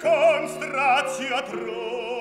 constratio atroce